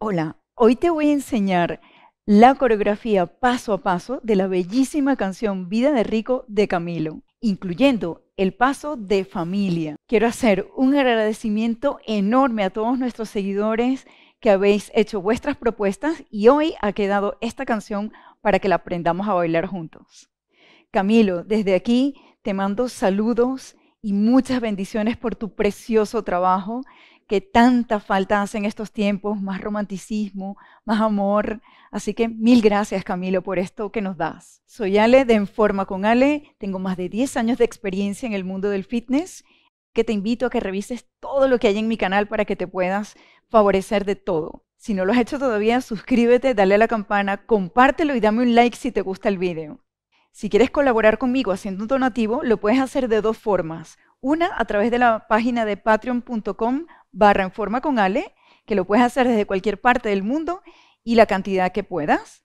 Hola, hoy te voy a enseñar la coreografía paso a paso de la bellísima canción Vida de Rico de Camilo, incluyendo el paso de familia. Quiero hacer un agradecimiento enorme a todos nuestros seguidores que habéis hecho vuestras propuestas y hoy ha quedado esta canción para que la aprendamos a bailar juntos. Camilo, desde aquí te mando saludos y muchas bendiciones por tu precioso trabajo que tanta falta hace en estos tiempos, más romanticismo, más amor. Así que mil gracias Camilo por esto que nos das. Soy Ale de En Forma con Ale, tengo más de 10 años de experiencia en el mundo del fitness, que te invito a que revises todo lo que hay en mi canal para que te puedas favorecer de todo. Si no lo has hecho todavía, suscríbete, dale a la campana, compártelo y dame un like si te gusta el video. Si quieres colaborar conmigo haciendo un donativo, lo puedes hacer de dos formas. Una, a través de la página de patreon.com barra en forma con Ale, que lo puedes hacer desde cualquier parte del mundo y la cantidad que puedas.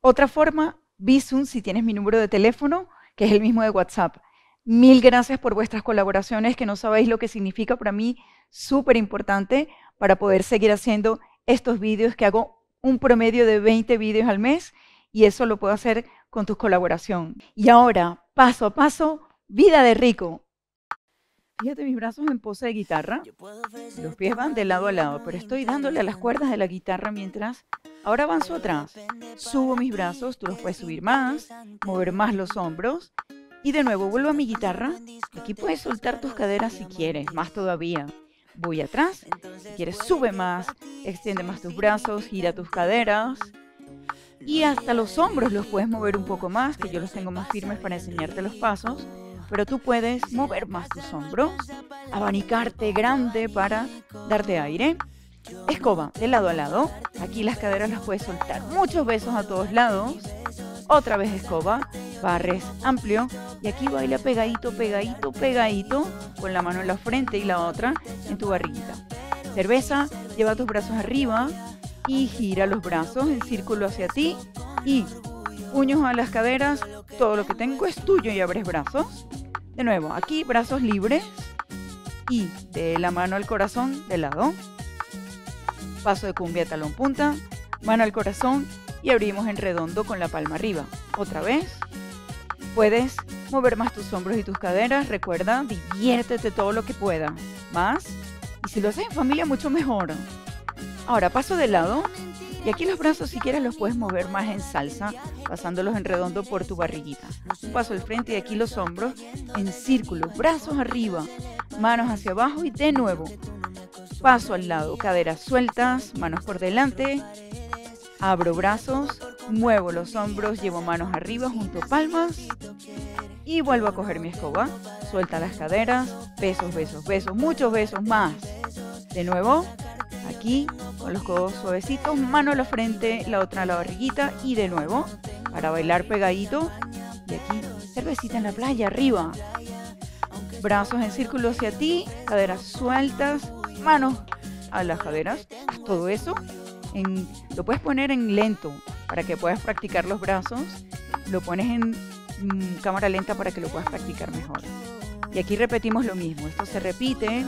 Otra forma, Visum, si tienes mi número de teléfono, que es el mismo de WhatsApp. Mil gracias por vuestras colaboraciones, que no sabéis lo que significa para mí, súper importante para poder seguir haciendo estos vídeos, que hago un promedio de 20 vídeos al mes y eso lo puedo hacer con tu colaboración. Y ahora, paso a paso, vida de rico. Fíjate mis brazos en pose de guitarra. Los pies van de lado a lado, pero estoy dándole a las cuerdas de la guitarra mientras ahora avanzo atrás. Subo mis brazos, tú los puedes subir más, mover más los hombros. Y de nuevo vuelvo a mi guitarra. Aquí puedes soltar tus caderas si quieres, más todavía. Voy atrás. Si quieres, sube más, extiende más tus brazos, gira tus caderas. Y hasta los hombros los puedes mover un poco más, que yo los tengo más firmes para enseñarte los pasos pero tú puedes mover más tus hombros, abanicarte grande para darte aire. Escoba de lado a lado. Aquí las caderas las puedes soltar. Muchos besos a todos lados. Otra vez escoba. Barres amplio. Y aquí baila pegadito, pegadito, pegadito. Con la mano en la frente y la otra en tu barriguita. Cerveza. Lleva tus brazos arriba. Y gira los brazos en círculo hacia ti. Y puños a las caderas. Todo lo que tengo es tuyo y abres brazos. De nuevo, aquí brazos libres y de la mano al corazón de lado. Paso de cumbia talón punta, mano al corazón y abrimos en redondo con la palma arriba. Otra vez. Puedes mover más tus hombros y tus caderas. Recuerda, diviértete todo lo que puedas. Más. Y si lo haces en familia, mucho mejor. Ahora paso de lado y aquí los brazos, si quieres, los puedes mover más en salsa, pasándolos en redondo por tu barriguita. Un paso al frente y aquí los hombros en círculo, brazos arriba, manos hacia abajo y de nuevo. Paso al lado, caderas sueltas, manos por delante. Abro brazos, muevo los hombros, llevo manos arriba junto palmas y vuelvo a coger mi escoba. Suelta las caderas, besos, besos, besos, muchos besos más. De nuevo, aquí con los codos suavecitos, mano a la frente, la otra a la barriguita y de nuevo para bailar pegadito. Y aquí, cervecita en la playa, arriba. Brazos en círculo hacia ti, caderas sueltas, manos a las caderas. todo eso. Lo puedes poner en lento para que puedas practicar los brazos. Lo pones en mm, cámara lenta para que lo puedas practicar mejor. Y aquí repetimos lo mismo. Esto se repite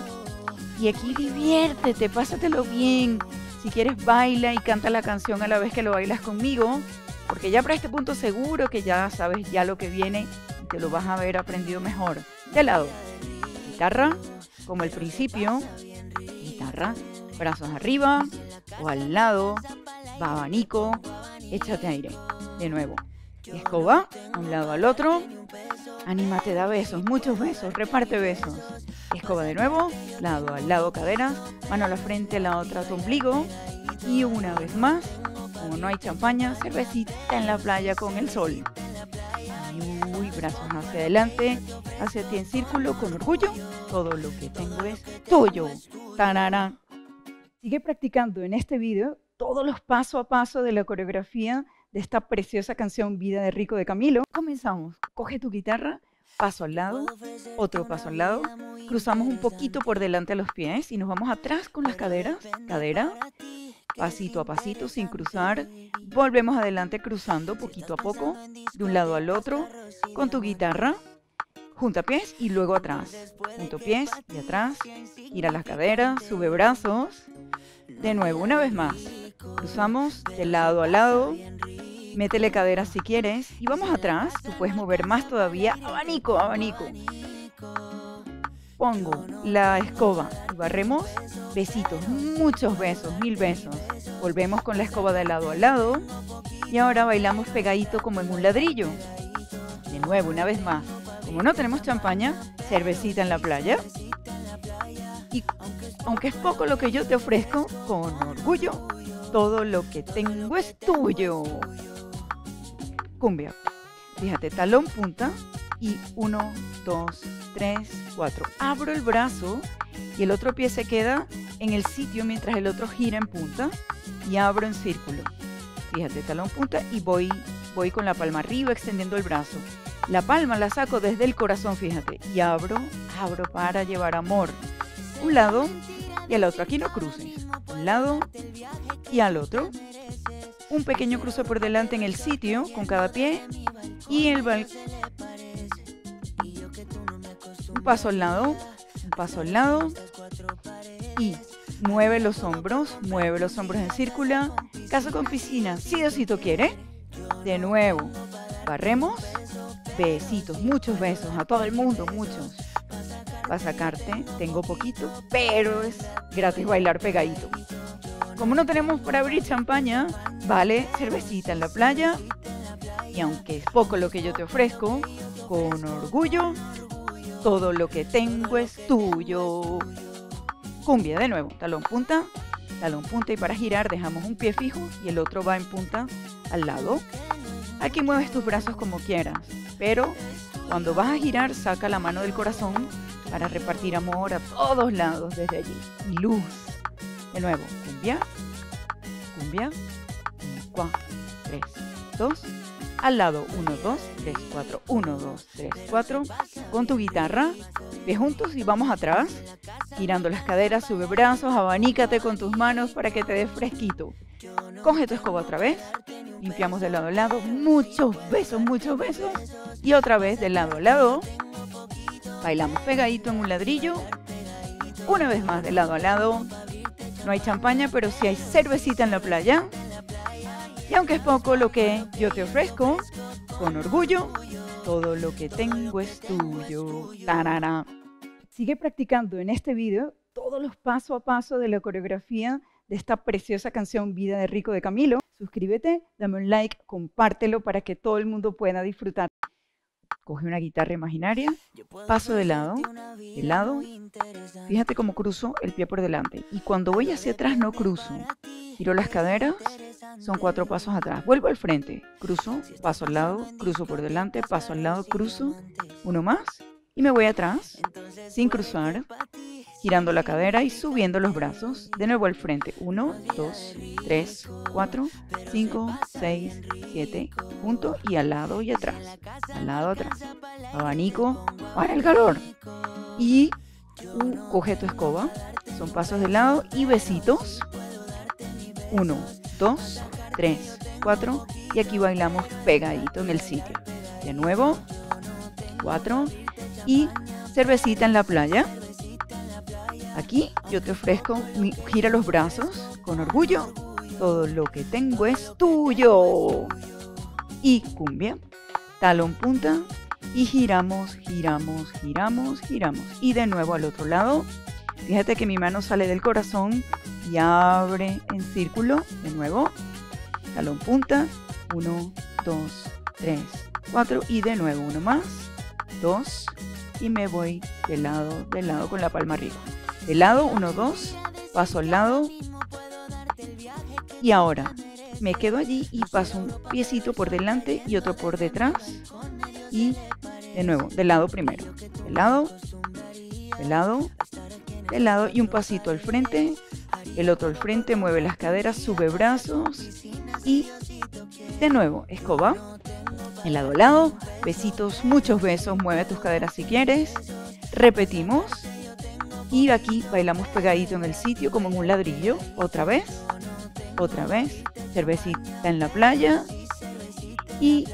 y aquí diviértete, pásatelo bien. Si quieres, baila y canta la canción a la vez que lo bailas conmigo, porque ya para este punto seguro que ya sabes ya lo que viene y te lo vas a haber aprendido mejor. De lado, guitarra, como el principio, guitarra, brazos arriba o al lado, abanico, échate aire. De nuevo, escoba, un lado al otro, anímate, da besos, muchos besos, reparte besos. Escoba de nuevo, lado al lado caderas, mano a la frente, la otra a tu ombligo. Y una vez más, como no hay champaña, cervecita en la playa con el sol. Muy brazos hacia adelante, hacia ti en círculo con orgullo. Todo lo que tengo es tuyo. Tarara. Sigue practicando en este video todos los paso a paso de la coreografía de esta preciosa canción Vida de Rico de Camilo. Comenzamos. Coge tu guitarra paso al lado, otro paso al lado, cruzamos un poquito por delante a los pies y nos vamos atrás con las caderas, cadera, pasito a pasito sin cruzar, volvemos adelante cruzando poquito a poco, de un lado al otro, con tu guitarra, junta pies y luego atrás, junto pies y atrás, gira las caderas, sube brazos, de nuevo, una vez más, Cruzamos de lado a lado. Métele cadera si quieres. Y vamos atrás. Tú puedes mover más todavía. Abanico, abanico. Pongo la escoba y barremos. Besitos, muchos besos, mil besos. Volvemos con la escoba de lado a lado. Y ahora bailamos pegadito como en un ladrillo. De nuevo, una vez más. Como no tenemos champaña, cervecita en la playa. Y aunque es poco lo que yo te ofrezco, con orgullo, todo lo que tengo es tuyo. Cumbia. Fíjate, talón punta y uno, dos, tres, cuatro. Abro el brazo y el otro pie se queda en el sitio mientras el otro gira en punta y abro en círculo. Fíjate, talón punta y voy, voy con la palma arriba extendiendo el brazo. La palma la saco desde el corazón, fíjate, y abro, abro para llevar amor. Un lado y al otro. Aquí no cruces. Un lado y al otro. Un pequeño cruce por delante en el sitio con cada pie y el un paso al lado, un paso al lado y mueve los hombros, mueve los hombros en círculo. Caso con piscina, si Diosito quiere. De nuevo, barremos Besitos, muchos besos a todo el mundo, muchos. Va a sacarte, tengo poquito, pero es gratis bailar pegadito. Como no tenemos para abrir champaña, vale cervecita en la playa. Y aunque es poco lo que yo te ofrezco, con orgullo, todo lo que tengo es tuyo. Cumbia de nuevo, talón punta, talón punta y para girar dejamos un pie fijo y el otro va en punta al lado. Aquí mueves tus brazos como quieras pero cuando vas a girar saca la mano del corazón para repartir amor a todos lados desde allí. Y luz. De nuevo, cumbia, cumbia, 4, 3, 2, al lado 1, 2, 3, 4, 1, 2, 3, 4, con tu guitarra, ve juntos y vamos atrás, girando las caderas, sube brazos, abanícate con tus manos para que te dé fresquito. Coge tu escoba otra vez, limpiamos de lado a lado, muchos besos, muchos besos, y otra vez de lado a lado, bailamos pegadito en un ladrillo, una vez más de lado a lado, no hay champaña, pero sí hay cervecita en la playa, y aunque es poco lo que yo te ofrezco, con orgullo, todo lo que tengo es tuyo. Tarara. Sigue practicando en este video todos los paso a paso de la coreografía de esta preciosa canción Vida de Rico de Camilo. Suscríbete, dame un like, compártelo para que todo el mundo pueda disfrutar. Coge una guitarra imaginaria, paso de lado, de lado, fíjate cómo cruzo el pie por delante. Y cuando voy hacia atrás no cruzo, giro las caderas, son cuatro pasos atrás. Vuelvo al frente, cruzo, paso al lado, cruzo por delante, paso al lado, cruzo, uno más y me voy atrás, sin cruzar, girando la cadera y subiendo los brazos. De nuevo al frente. 1, 2, 3, 4, 5, 6, 7. Punto y al lado y atrás. Al lado atrás. Abanico para el calor. Y uh, coge tu escoba. Son pasos de lado y besitos. 1, 2, 3, 4. Y aquí bailamos pegadito en el sitio. De nuevo. 4. Y cervecita en la playa. Aquí yo te ofrezco, gira los brazos con orgullo. Todo lo que tengo es tuyo. Y cumbia, talón punta. Y giramos, giramos, giramos, giramos. Y de nuevo al otro lado. Fíjate que mi mano sale del corazón y abre en círculo. De nuevo, talón punta. Uno, dos, tres, cuatro. Y de nuevo uno más. Dos. Y me voy de lado, de lado con la palma arriba de lado, 1, 2, paso al lado. Y ahora me quedo allí y paso un piecito por delante y otro por detrás. Y de nuevo, del lado primero. Del lado, del lado, del lado y un pasito al frente. El otro al frente, mueve las caderas, sube brazos y de nuevo, escoba. El lado a lado, besitos, muchos besos, mueve tus caderas si quieres. Repetimos. Y aquí bailamos pegadito en el sitio como en un ladrillo. Otra vez, otra vez. Cervecita en la playa. Y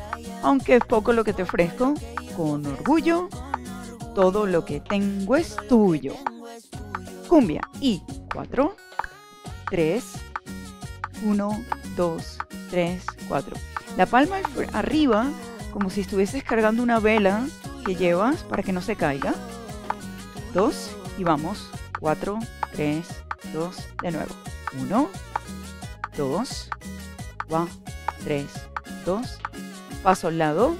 aunque es poco lo que te ofrezco, con orgullo, todo lo que tengo es tuyo. Cumbia. Y 4, 3, 1, 2, 3, 4. La palma arriba, como si estuvieses cargando una vela que llevas para que no se caiga. 2 y vamos. 4, 3, 2, de nuevo. 1, 2, 4, 3, 2. Paso al lado,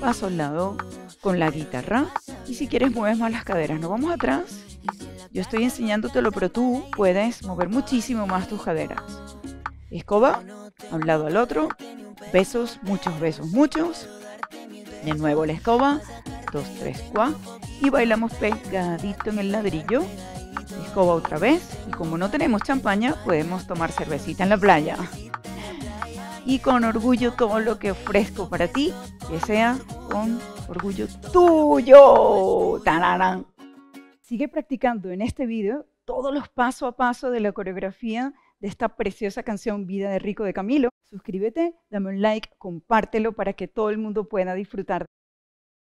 paso al lado con la guitarra. Y si quieres mueves más las caderas. Nos vamos atrás. Yo estoy enseñándotelo, pero tú puedes mover muchísimo más tus caderas. Escoba, a un lado al otro. Besos, muchos besos, muchos. De nuevo la escoba. 2, 3, 4. Y bailamos pegadito en el ladrillo. Escoba otra vez. Y como no tenemos champaña, podemos tomar cervecita en la playa. Y con orgullo todo lo que ofrezco para ti, que sea con orgullo tuyo. Sigue practicando en este video todos los paso a paso de la coreografía de esta preciosa canción Vida de Rico de Camilo. Suscríbete, dame un like, compártelo para que todo el mundo pueda disfrutar.